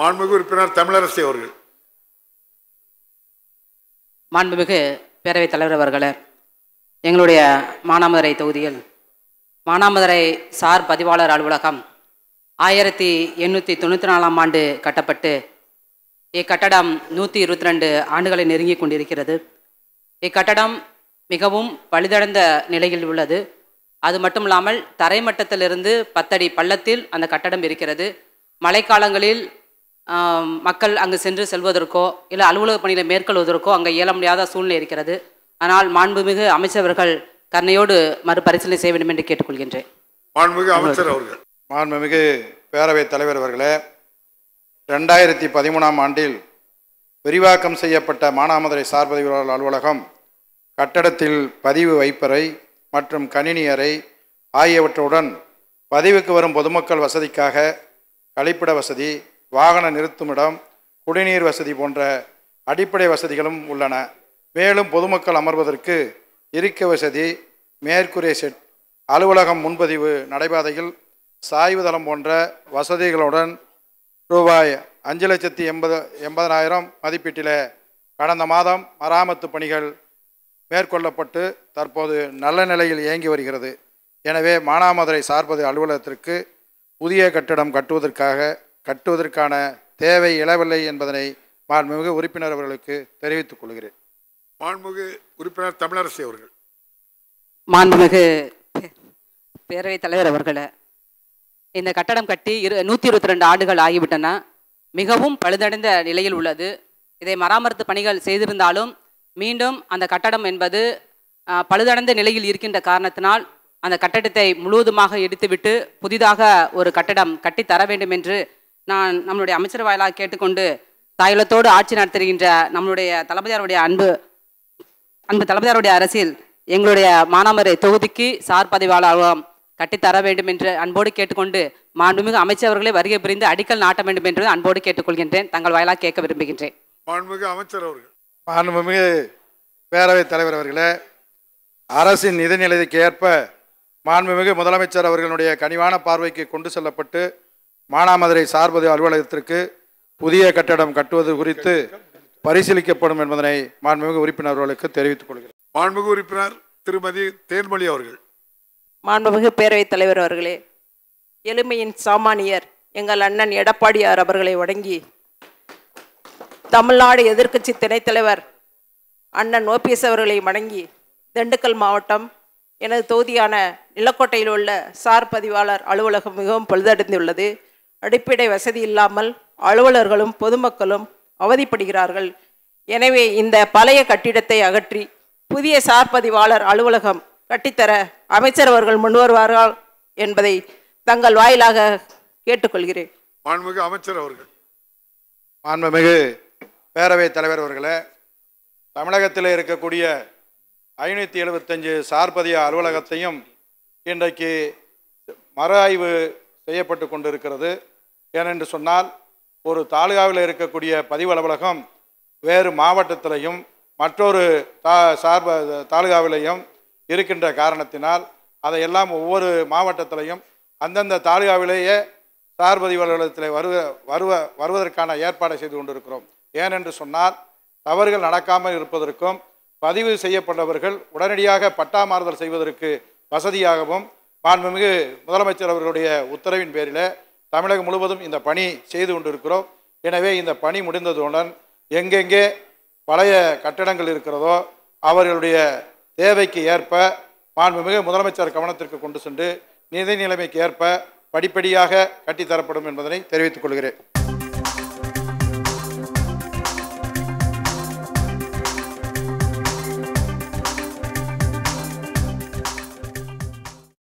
மாண்புமிகு உறுப்பினர் தமிழரசி அவர்கள். மாண்புமிகு பேரவைத் தலைவர் அவர்களே எங்களுடைய மானாமதுரை தொகுதியில் மானாமதுரை சார் பதிவாளர் அலுவலகம் ஆயிரத்தி எண்ணூற்றி தொண்ணூற்றி நாலாம் ஆண்டு கட்டப்பட்டு இக்கட்டடம் நூற்றி இருபத்தி ரெண்டு ஆண்டுகளை நெருங்கி கொண்டிருக்கிறது. இக்கட்டடம் மிகவும் பழுதடைந்த நிலையில் உள்ளது. அது மட்டும் இல்லாமல் தரைமட்டத்திலிருந்து பத்தடி பள்ளத்தில் அந்த கட்டடம் இருக்கிறது. மழைக்காலங்களில் மக்கள் அங்கு சென்று செல்வதற்கோ இல்லை அலுவலக பணிகளை மேற்கொள்வதற்கோ அங்கே இயல முடியாத சூழ்நிலை இருக்கிறது. ஆனால் மாண்புமிகு அமைச்சர்கள் கருணையோடு மறுபரிசீலனை செய்ய வேண்டும் என்று கேட்டுக்கொள்கின்றேன். மாண்புமிகு அமைச்சர் அவர்கள். மாண்புமிகு பேரவைத் தலைவர் அவர்களே ரெண்டாயிரத்தி பதிமூணாம் ஆண்டில் விரிவாக்கம் செய்யப்பட்ட மானாமதுரை சார்பதிவாளர் அலுவலகம் கட்டடத்தில் பதிவு வைப்பறை மற்றும் கணினி அறை ஆகியவற்றுடன் பதிவுக்கு வரும் பொதுமக்கள் வசதிக்காக கழிப்பிட வசதி வாகன நிறுத்துமிடம் குடிநீர் வசதி போன்ற அடிப்படை வசதிகளும் உள்ளன. மேலும் பொதுமக்கள் அமர்வதற்கு இருக்கை வசதி மேற்கூரை செட் அலுவலகம் முன்பதிவு நடைபாதையில் சாய்வுதளம் போன்ற வசதிகளுடன் ரூபாய் அஞ்சு லட்சத்தி எண்பது எண்பதனாயிரம் மதிப்பீட்டில் கடந்த மாதம் மராமத்து பணிகள் மேற்கொள்ளப்பட்டு தற்போது நல்ல நிலையில் இயங்கி வருகிறது. எனவே மானாமதுரை சார்பது அலுவலகத்திற்கு புதிய கட்டிடம் கட்டுவதற்காக கட்டுவதற்கான தேவை இழவில்லை என்பதனை மாண்புமிகு உறுப்பினர் அவர்களுக்கு தெரிவித்துக் கொள்கிறேன். மாண்புமிகு உறுப்பினர் தமிழரசி அவர்கள். மாண்புமிகு பேரவைத் தலைவர் அவர்களே இந்த கட்டடம் கட்டி இரு நூற்றி இருபத்தி ரெண்டு ஆண்டுகள் ஆகிவிட்டன. மிகவும் பழுதடைந்த நிலையில் உள்ளது. இதை மராமத்து பணிகள் செய்திருந்தாலும் மீண்டும் அந்த கட்டடம் என்பது பழுதடைந்த நிலையில் இருக்கின்ற காரணத்தினால் அந்த கட்டடத்தை முழுவதுமாக இடித்துவிட்டு புதிதாக ஒரு கட்டடம் கட்டித் தர வேண்டும் என்று நான் நம்மளுடைய அமைச்சர் வாயிலாக கேட்டுக்கொண்டு தாயுலத்தோடு ஆட்சி நடத்துகின்ற நம்மளுடைய தளபதியாருடைய அன்பு அன்பு தளபதியாருடைய அரசில் எங்களுடைய மானாமரை தொகுதிக்கு சார் பதிவாளர் கட்டித்தர வேண்டும் என்று அன்போடு கேட்டுக்கொண்டு மாண்புமிகு அமைச்சர்களே வருகை புரிந்து அடிக்கல் நாட்ட வேண்டும் என்று அன்போடு கேட்டுக்கொள்கின்றேன். தங்கள் வாயிலாக கேட்க விரும்புகின்றேன். மாண்புமிகு அமைச்சர் அவர்கள். மாண்புமிகு பேரவைத் தலைவர் அவர்களே அரசின் நிதிநிலைக்கு ஏற்ப மாண்புமிகு முதலமைச்சர் அவர்களுடைய கனிவான பார்வைக்கு கொண்டு செல்லப்பட்டு மானாமதுரை சார்பது அலுவலகத்திற்கு புதிய கட்டடம் கட்டுவது குறித்து பரிசீலிக்கப்படும் என்பதனை மாண்புமிகு உறுப்பினர் அவர்களுக்கு தெரிவித்துக் கொள்கிறேன். மாண்புமிகு உறுப்பினர் திருமதி தேன்மொழி அவர்கள். மாண்புமிகு பேரவைத் தலைவர் அவர்களே எளிமையின் சாமானியர் எங்கள் அண்ணன் எடப்பாடியார் அவர்களை வணங்கி தமிழ்நாடு எதிர்க்கட்சி துணைத் தலைவர் அண்ணன் ஓபிஎஸ் அவர்களை வணங்கி திண்டுக்கல் மாவட்டம் எனது தொகுதியான நிலக்கோட்டையில் உள்ள சார் பதிவாளர் அலுவலகம் மிகவும் பழுதடைந்துள்ளது. அடிப்படை வசதி இல்லாமல் அலுவலர்களும் பொதுமக்களும் அவதிப்படுகிறார்கள். எனவே இந்த பழைய கட்டிடத்தை அகற்றி புதிய சார் பதிவாளர் அலுவலகம் கட்டித்தர அமைச்சர் அவர்கள் முன்வருவார்கள் என்பதை தங்கள் வாயிலாக கேட்டுக்கொள்கிறேன். மாண்புமிகு அமைச்சர் அவர்கள். மாண்புமிகு பேரவைத் தலைவர் அவர்களே தமிழகத்தில் இருக்கக்கூடிய ஐநூற்றி எழுபத்தஞ்சு சார்பதிய அலுவலகத்தையும் இன்றைக்கு மறு ஆய்வு செய்யப்பட்டு கொண்டிருக்கிறது. ஏனென்று சொன்னால் ஒரு தாலுகாவில் இருக்கக்கூடிய பதிவு அலுவலகம் வேறு மாவட்டத்திலையும் மற்றொரு தா சார்ப தாலுகாவிலையும் இருக்கின்ற காரணத்தினால் அதையெல்லாம் ஒவ்வொரு மாவட்டத்திலையும் அந்தந்த தாலுகாவிலேயே சார்பதிவு அலுவலகத்தில் வருவ வருவ வருவதற்கான ஏற்பாடை செய்து கொண்டிருக்கிறோம். ஏனென்று சொன்னால் தவறுகள் நடக்காமல் இருப்பதற்கும் பதிவு செய்யப்பட்டவர்கள் உடனடியாக பட்டா மாறுதல் செய்வதற்கு வசதியாகவும் மாண்புமிகு முதலமைச்சர் அவர்களுடைய உத்தரவின் பேரில் தமிழகம் முழுவதும் இந்த பணி செய்து கொண்டிருக்கிறோம். எனவே இந்த பணி முடிந்ததுடன் எங்கெங்கே பழைய கட்டடங்கள் இருக்கிறதோ அவர்களுடைய தேவைக்கு ஏற்ப மாண்புமிகு முதலமைச்சர் கவனத்திற்கு கொண்டு சென்று நிதி நிலைமைக்கு ஏற்ப படிப்படியாக கட்டித்தரப்படும் என்பதனை தெரிவித்துக் கொள்கிறேன்.